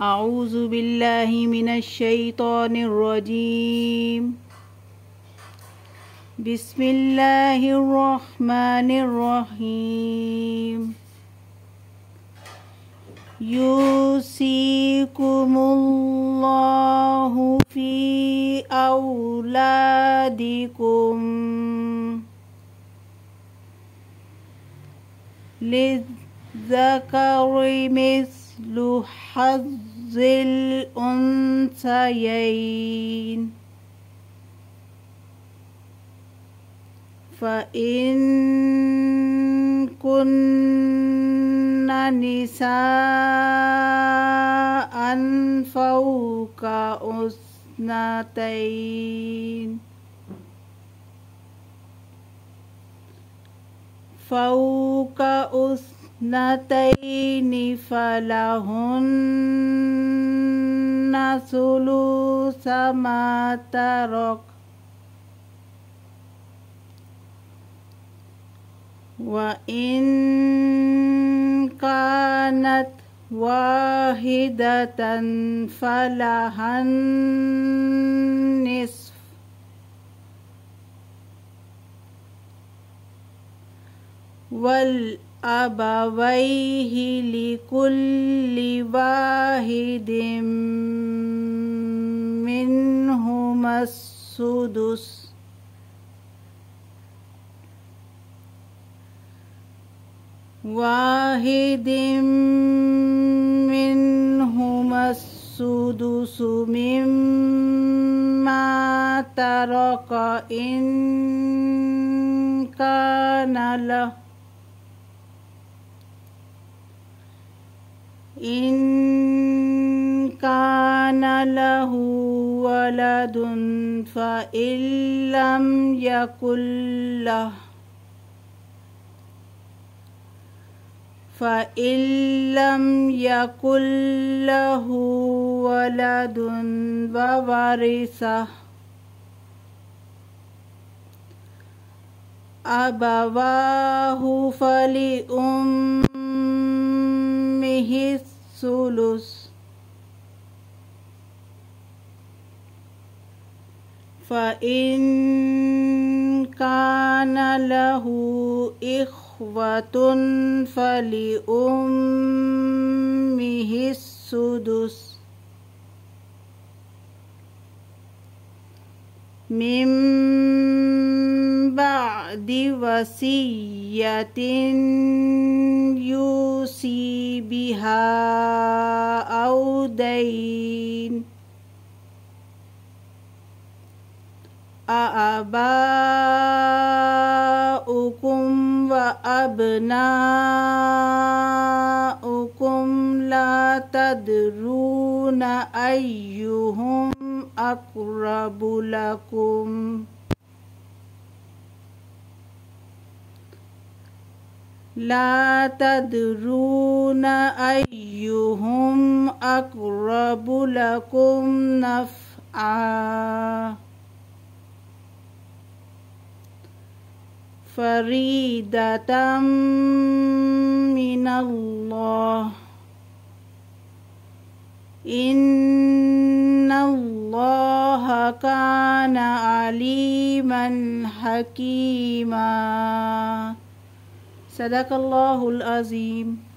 أعوذ بالله من الشيطان الرجيم. بسم الله الرحمن الرحيم. يوصيكم الله في أولادكم. للذكر مثل حظ الأنثيين. فإن كن نساء فوق أثنتين. فوق اثنتين فلهن ثلث ما ترك. وإن كانت واحدة فلها النصف. والأبويه لكل واحد منهما السدس. واحد منهما السدس مما ترك إن كان له إن كان له ولد فإن لم يكن له فإن لم يكن له ولد وورثه أبواه فلأمه الثلث فإن كان له إخوة فلأمه السدس من بعد وصية يوصي بها أو دين أآباؤكم وأبناؤكم لا تدرون أيهم أقرب لكم لا تدرون أيهم أقرب لكم نفعا. فريدة من الله. إن الله كان عليما حكيما. صدق الله العظيم.